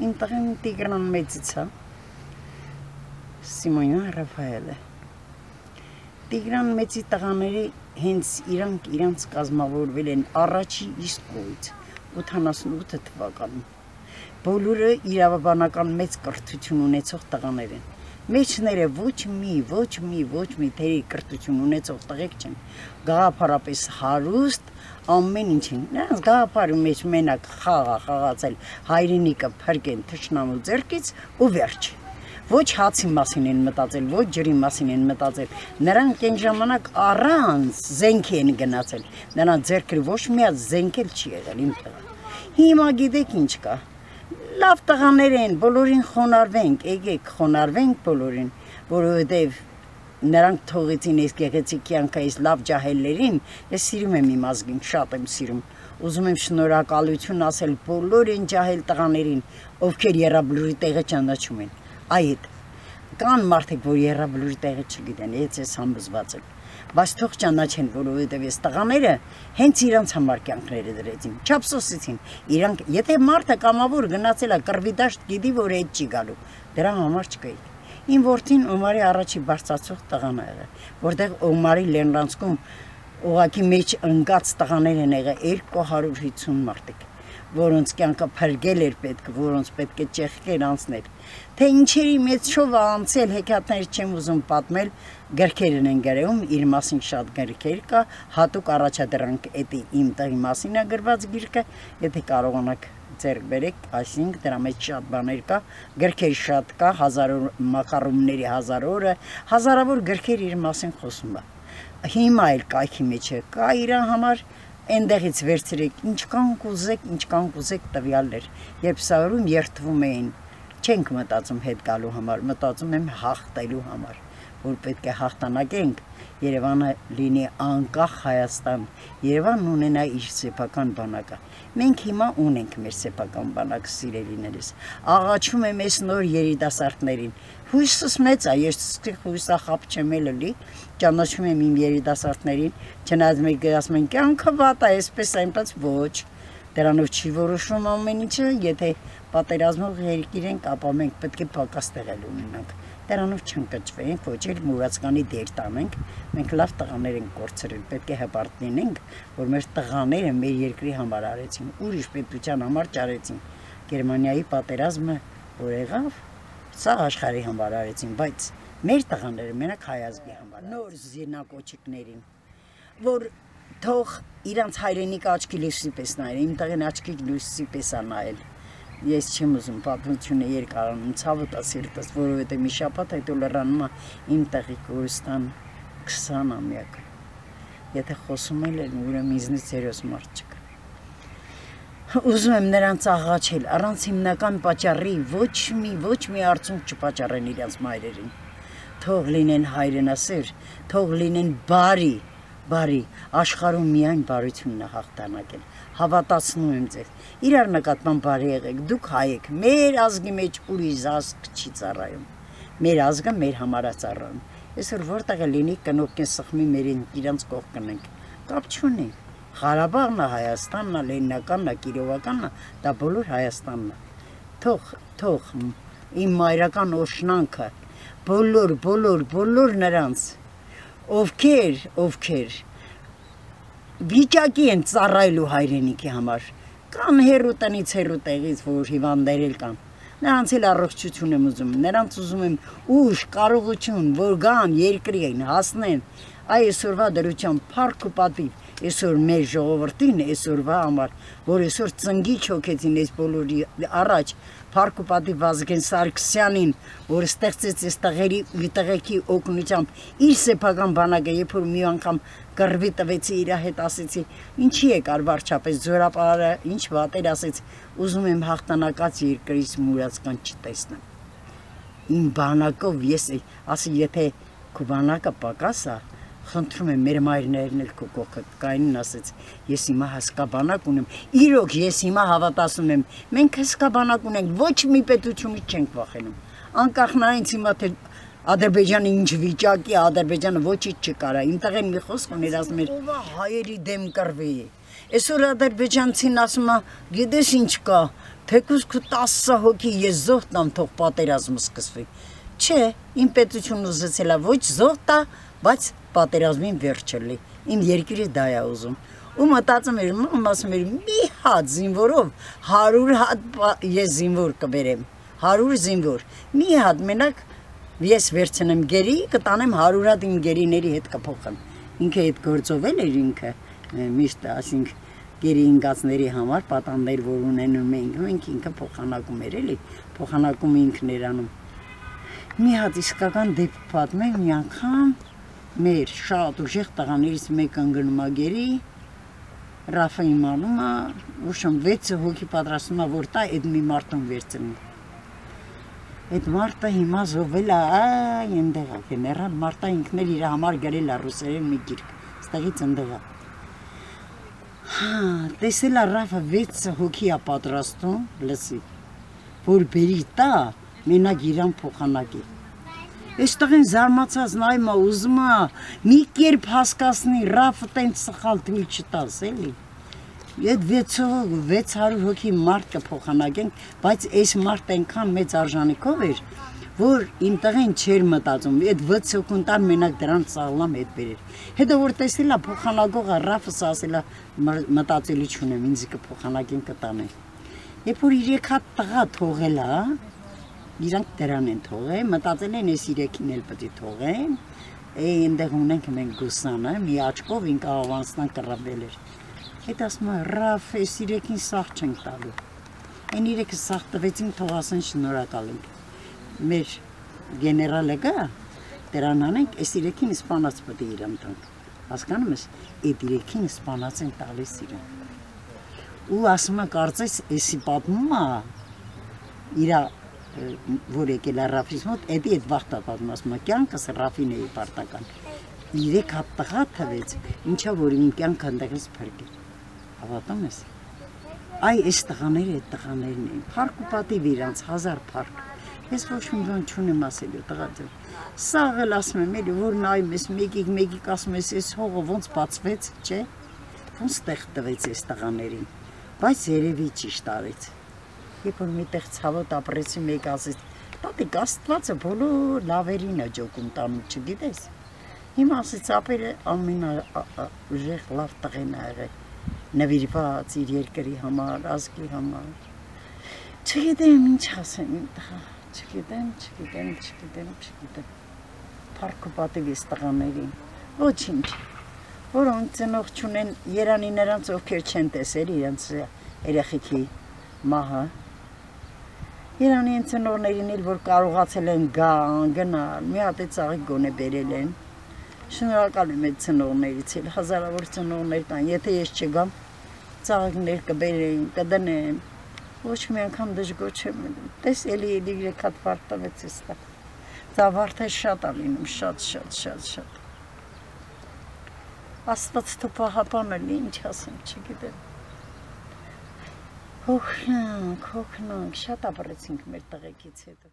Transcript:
Իմ տղեն Տիգրան մեծից է։ Սիմոնյան Ռաֆայելը։ Տիգրան մեծի տղաների հենց իրանք իրանց կազմավորվել են առաջի իսկ կողից 88 թվականին։ Բոլորը իրավաբանական մեծ կրթություն ունեցող տղաներ են։ Մեջները ոչ մի, ոչ մի, ոչ մի թերի կրթություն ունեցող տղեկ չեն։ Գաղափարապես հարուստ, ամեն ինչին։ Նրանց գաղափարի մեջ մենակ խաղա խաղացել հայրենիքը փրկեն թշնամու ձեռքից ու վերջ։ Ոչ հացի մասին են մտածել, ոչ ջրի մասին են մտածել։ Նրանք այն ժամանակ առանց զենքի են գնացել։ Նրանց ձեռքը ոչ մի հատ զենք էլ չի եղել իմ տղա։ Հիմա գիտեք ինչ կա լավ տղաներ են, բոլորին խոնարհվենք, եկեք խոնարհվենք բոլորին, որովհետև նրանք թողեցին այս գեղեցիկ կյանքը այս լավ ջահելներին, ես սիրում եմ իմ ազգին, շատ եմ սիրում։ Ուզում եմ շնորհակալություն ասել բոլոր այն ջահել տղաներին, ովքեր երաբլուրի տեղը ճանաչում են։ Այդ կան մարդիկ, որ երաբլուրի տեղը չգիտեն, ես ես համոզված եմ բայց թող ճանաչեն, որովհետև այս տղաները հենց իրանց համար կյանքները դրեցին, չափսոսեցին։ Իրանք, եթե մարդը կամավոր գնացել է կռվի դաշտ, գիտի, որ այդ չի գալու։ Դրա համար չկայի։ Իմ որդին Օմարի առաջի բարձացող տղան է եղել, որտեղ Օմարի Լենրանցքում ուղակի մեջ ընկած տղաներ են եղել 250 մարդիկ որոնց կյանքը փրկել էր պետք, որոնց պետք է ճեղքեր անցնել։ Թե ինչերի մեջ շով անցել հեքիաթներ չեմ ուզում պատմել, գրքերն են գրում, իր մասին շատ գրքեր կա, հատուկ առաջադրանք էդի իմ տղի մասին է գրված գիրքը, եթե կարողանաք ձեռք բերեք, այսինքն դրա մեջ շատ բաներ կա, գրքեր շատ կա, հազարավոր մակարումների հազար օրը, հազարավոր գրքեր իր մասին խոսում է։ Հիմա էլ կայքի մեջ է, կա իր համար այնտեղից վերցրեք, ինչ կան կուզեք, ինչ կան կուզեք տվյալներ։ Երբ սարում երթվում էին, չենք մտածում հետ գալու համար, մտածում եմ հաղթելու համար, որ պետք է հաղթանակենք, Երևանը լինի անկախ Հայաստան, Երևանն ունենա իր սեփական բանակը։ Մենք հիմա ունենք մեր սեփական բանակը սիրելիներս։ Աղաչում եմ այս նոր երիտասարդներին, Հույսս մեծ է, ես հույսախապ չեմ էլի, ճանաչում եմ իմ երիտասարդներին, չնայած մեկ ասում են կյանքը վատ է, այսպես այնպես ոչ։ Դրանով չի որոշում ամեն ինչը, եթե պատերազմող երկիր ենք, ապա մենք պետք է պակաս տեղել ունենանք։ Դրանով չընկճվենք, ոչ էլ մուրացկանի դեր տանենք։ Մենք լավ տղաներ ենք կորցրել, պետք է հպարտ լինենք, որ մեր տղաները մեր երկրի համար արեցին, ուրիշ պետության համար ճարեցին։ Գերմանիայի պատերազմը որ եղավ, Սա աշխարհի համար արեցին, բայց մեր տղաները մենակ հայազգի համար նոր զինակոչիկներին, որ թող իրանց հայրենիք աչքի լույսի պես նայեն, իմ տղեն աչքի լույսի պես է նայել։ Ես չեմ ուզում պատմությունը երկարանում, ցավը տա սիրտս, որովհետեւ մի շաբաթ հետո լրանում է իմ տեղի Կորստան 20 ամյակը։ Եթե խոսում էլ են, ուրեմն ինձնից երոս մարդ չկա ուզում եմ նրանց աղաչել առանց հիմնական պատճառի ոչ մի ոչ մի արդյունք չպաճառեն իրենց մայրերին թող լինեն հայրենասեր թող լինեն բարի բարի աշխարհում միայն բարությունն է հաղթանակել հավատացնում եմ ձեզ իրար նկատմամբ բարի եղեք դուք հայ եք մեր ազգի մեջ ուրիշ ազգ չի ծառայում մեր ազգը մեր համար է ծառայում այսօր որտեղ է լինի կնոկեն սխմի մեր իրանց կողք կնենք կապ չունի Ղարաբաղն է Հայաստանն է, Լենինականն է, Կիրովականն է, դա բոլոր Հայաստանն է։ Թող, թող իմ մայրական օշնանքը բոլոր, բոլոր, բոլոր նրանց ովքեր, ովքեր վիճակի են ծառայելու հայրենիքի համար, կան հերու տնից հերու տեղից, որ հիվանդներ էլ կան։ Նրանց էլ առողջություն եմ ուզում, նրանց ուզում եմ ուժ, կարողություն, որ գան երկրին, հասնեն այսօրվա դրությամբ փառք ու պատիվ այսօր մեր ժողովրդին այսօրվա համար, որ այսօր ծնգի չոքեցին այս բոլորի առաջ Փարք ու պատի Վազգեն Սարգսյանին, որ ստեղծեց այս տղերի տղեկի օգնությամբ իր սեփական բանակը, երբ որ մի անգամ կռվի տվեցի իր հետ ասեցի, ինչի է կար վարչապես զորապարը, ինչ վատեր ասեց, ուզում եմ հաղթանակած երկրից մուրացկան չտեսնեմ։ Իմ բանակով ես ասի, եթե քո բանակը պակաս է, խնդրում եմ մեր մայրներն էլ քո կողքը կայնին ասեց ես հիմա հսկաբանակ ունեմ իրոք ես հիմա հավատացնում եմ մենք հսկաբանակ ունենք ոչ մի պետությունից չենք վախենում անկախ նայից հիմա թե Ադրբեջանը ինչ վիճակի Ադրբեջանը ոչինչ չկարա իմ տղեն մի խոսք ուներ ասում էր հայերի դեմ կռվի Այսօր ադրբեջանցին ասում է գիտես ինչ կա Թեկուզ քու 10 հոգի ես զոհ տամ թող պատերազմը սկսվի։ Չէ, իմ պետությունը ուզեցել է ոչ զոհ տա, բայց պատերազմին վերջելի։ Իմ երկիրը դա է ուզում։ Ու մտածում էր, մամ ասում էր, մի հատ զինվորով 100 հատ ես զինվոր կբերեմ։ 100 զինվոր։ Մի հատ մենակ ես վերցնեմ գերի, կտանեմ 100 հատ իմ գերիների հետ կփոխեմ։ Ինքը այդ գործովել էր ինքը միշտ ասինք գերի ինգացների համար պատաններ, որ ունենում ենք, մենք ինքը փոխանակում էր էլի, փոխանակում ինքն էր անում։ Մի հատ իսկական դեպք պատմեմ, մի անգամ մեր շատ ուժեղ տղաներից մեկը ընկնում է գերի, Ռաֆը իմանում է, ուշում 6 հոգի պատրաստում է, որ տա այդ մի մարդուն վերցնի։ Այդ մարդը հիմա զովել է, այ այնտեղ է, գեներալ մարդը ինքն էլ իր համար գրել է ռուսերեն մի գիրք։ Ստեղից այնտեղ է։ Հա, տեսել է Ռաֆը 6 հոգի է պատրաստում, լսի, որ բերի տա, մենակ իրան փոխանակի։ Այստեղին զարմացած նայում է, ուզում է մի կերպ հասկացնի, Ռաֆը տենց սխալ թույլ չտաս, էլի։ Այդ 600 հոգի մարդ կփոխանակենք, բայց այս մարդ այնքան մեծ արժանիքով էր, որ իմ տղեն չէր մտածում, այդ 6 սեկունդան մենակ դրան սաղլամ հետ բերեր։ Հետո որ տեսել է փոխանակողը Ռաֆս ասել է մտածելի չունեմ, ինձ կփոխանակեն կտանեն։ Երբ որ 3 հատ տղա թողել է, իրանք դրան են թողել, մտածել են այս 3-ին էլ պետք է թողեն։ Է այնտեղ ունենք մենք գուսանը, մի աչքով ինք ավանստան կռավել էր։ Հետ ասում է Ռաֆ, այս 3-ին սաղ չենք տալու։ Այն 3-ը սաղ տվեցին, թող ասեն շնորհակալ ենք մեր գեներալը գա, դրան անենք, այս իրեքին սպանած պետք է իրան տանք։ Հասկանում ես, այդ իրեքին սպանած են տալիս իրան։ Ու ասում է կարծես, էսի պատմումը իրա որ եկել է Ռաֆիս մոտ, էդի այդ ասում է կյանքս Ռաֆին էի պարտական։ Երեք հատ տղա թվեց, ինչա որ իմ կյանքը ընդեղից փրկել։ Հավատում ես։ Այ այս տղաները այդ տղաներն են։ Փառք ու պատիվ իրանց հազար փառք Ես ոչ մի բան չունեմ ասելու տղա ջան։ Սաղ էլ ասում եմ, էլի որ նայում ես մեկիկ մեկիկ ասում ես, այս հողը ոնց բացվեց, չէ՞։ Ոնց տեղ տվեց այս տղաներին։ Բայց երևի ճիշտ արեց։ Երբ որ միտեղ ցավոտ ապրեցի մեկ ասեց, տատիկ Աստվածը բոլոր լավերին է ջոկում տանում, չգիտես։ Հիմա ասեց ապերը ամեն ուժեղ լավ տղեն ա եղել նվիրված իր երկրի համար, ազգի համար։ Չգիտեմ ինչ ասեմ Չգիտեմ, չգիտեմ, չգիտեմ, չգիտեմ։ Փառք ու պատիվ ես տղաներին։ Ոչինչ։ Որոնք ծնող չունեն Երանի նրանց ովքեր չեն տեսել իրենց երեխեքի մահը։ Երանի են ծնողներին էլ որ կարողացել են գան, գնալ, մի հատ է ծաղիկ գոնե բերել են։ Շնորհակալ եմ այդ ծնողներից, էլ հազարավոր ծնողներ կան։ Եթե ես չգամ, ծաղիկներ կբերեն, կդնեմ, ոչ մի անգամ դժգոհ չեմ մնում։ Տես էլի էլի երեք հատ վարդ տվեց էստա։ Դա վարդը շատ է լինում, շատ, շատ, շատ, շատ։ Աստված թո պահապանը լի, ինչ ասեմ, չգիտեմ։ Հոգնանք, հոգնանք, շատ ապրեցինք մեր տղեկից հետո։